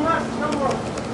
Come on, come on.